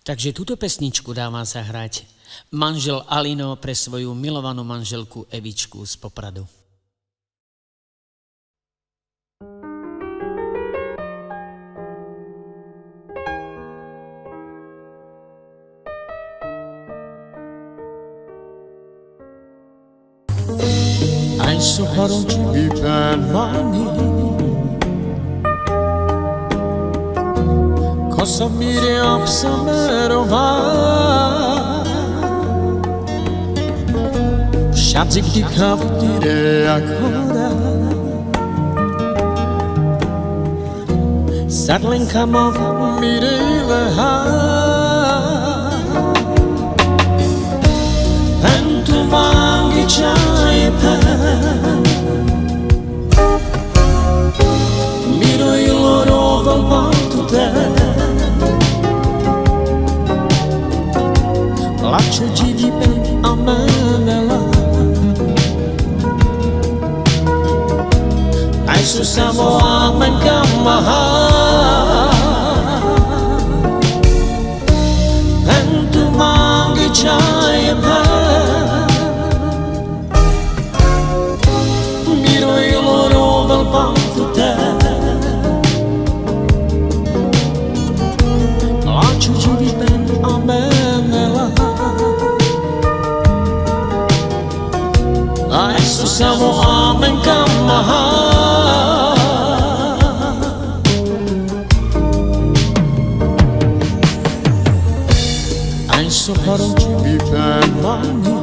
Takže túto pesničku dáva zahrať manžel Alino pre svoju milovanú manželku Evičku z Popradu. Aj soharon csipípen várni Cosa mire apsamero vár Shadzik di kaptire akora Sadlen kamov mire lehar Entu mangi çaype Yesus ang mo ang man mahal Adesso siamo amen kamaha Adesso farò cibi per mani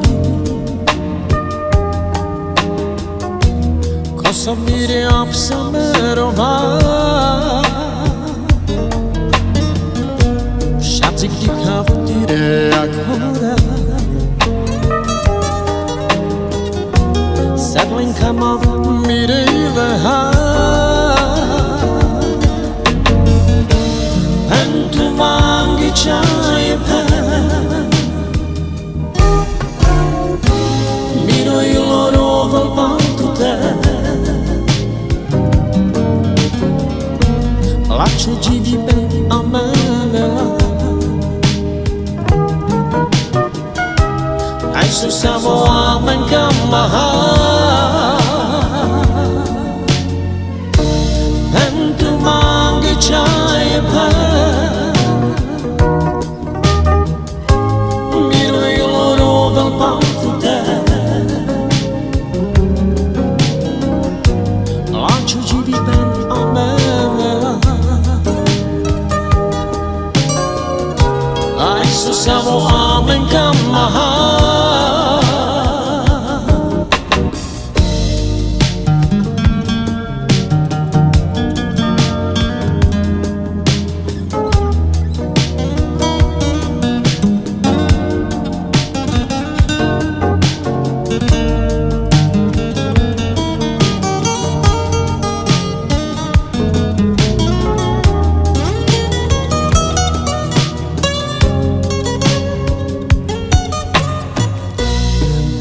Cosa mi riapsa mero va Shatzik di kaptire ancora mama मेरे यहाँ मांगी चाय Miro il loro valpanto te Laccio de vive a me Ai su savo amen kamahal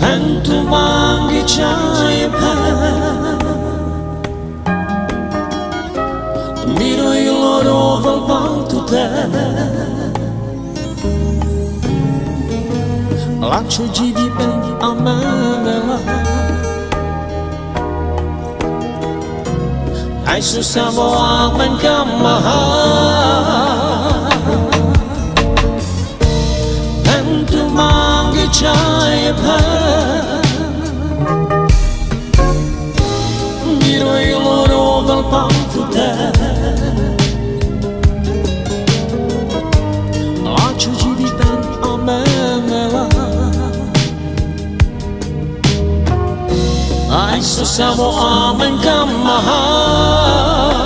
Pentru انتومانگ چای پر میروی لورو ولبان تو تر Lačo dziwi ben amanela Ai susah bawa men kamahal time Giro il loro dal panto te. Laccio a me Ai so samo amen kamaha